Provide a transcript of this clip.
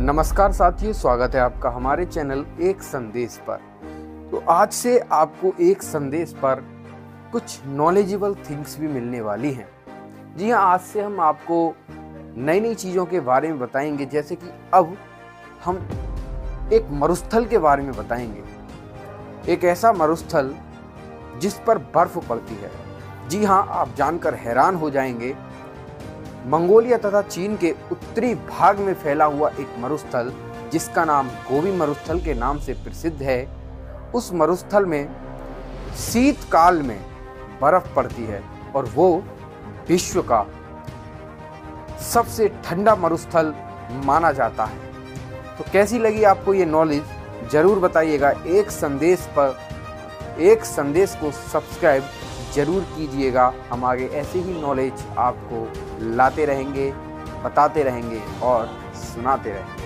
नमस्कार साथियों, स्वागत है आपका हमारे चैनल एक संदेश पर। तो आज से आपको एक संदेश पर कुछ नॉलेजेबल थिंग्स भी मिलने वाली हैं। जी हाँ आज से हम आपको नई नई चीज़ों के बारे में बताएँगे, जैसे कि अब हम एक मरुस्थल के बारे में बताएँगे। एक ऐसा मरुस्थल जिस पर बर्फ़ पड़ती है। जी हाँ आप जानकर हैरान हो जाएँगे मंगोलिया तथा चीन के उत्तरी भाग में फैला हुआ एक मरुस्थल, जिसका नाम गोबी मरुस्थल के नाम से प्रसिद्ध है, उस मरुस्थल में शीतकाल में बर्फ़ पड़ती है और वो विश्व का सबसे ठंडा मरुस्थल माना जाता है। तो कैसी लगी आपको ये नॉलेज ज़रूर बताइएगा। एक संदेश पर, एक संदेश को सब्सक्राइब ज़रूर कीजिएगा। हम आगे ऐसे ही नॉलेज आपको लाते रहेंगे, बताते रहेंगे और सुनाते रहेंगे।